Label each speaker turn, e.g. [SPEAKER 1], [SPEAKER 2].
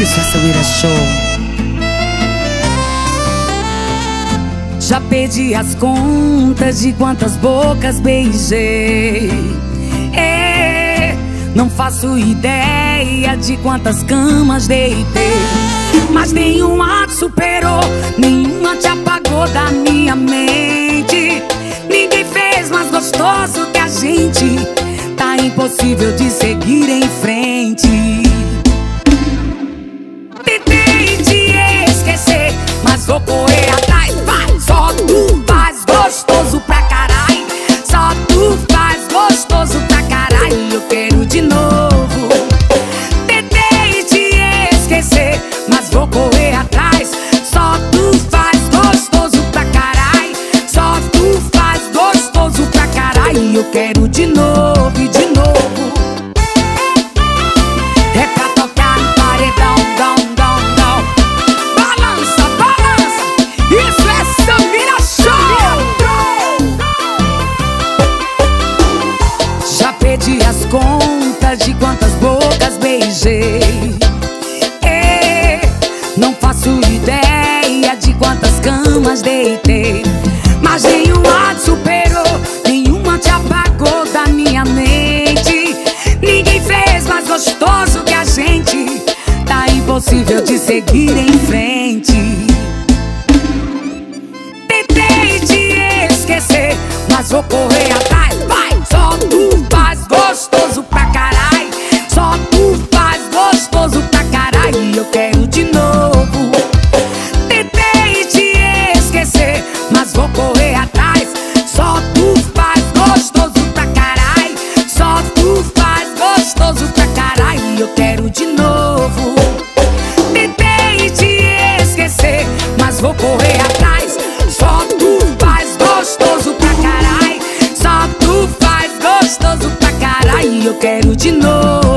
[SPEAKER 1] Isso é Show. Já perdi as contas de quantas bocas beijei. É, não faço ideia de quantas camas deitei. Mas nenhuma te superou, nenhuma te apagou da minha mente. Ninguém fez mais gostoso que a gente. Tá impossível de seguir em frente. Vou correr atrás. Vai, só tu faz gostoso pra caralho. Só tu faz gostoso pra caralho. Eu quero de novo. Tentei te esquecer, mas vou correr atrás. Só tu faz gostoso pra caralho. Só tu faz gostoso pra caralho. Eu quero de novo e de contas de quantas bocas beijei. É, não faço ideia de quantas camas deitei. Mas nenhuma te superou, nenhuma te apagou da minha mente. Ninguém fez mais gostoso que a gente. Tá impossível de seguir em frente. Tentei te esquecer, mas vou caralho. Eu quero de novo.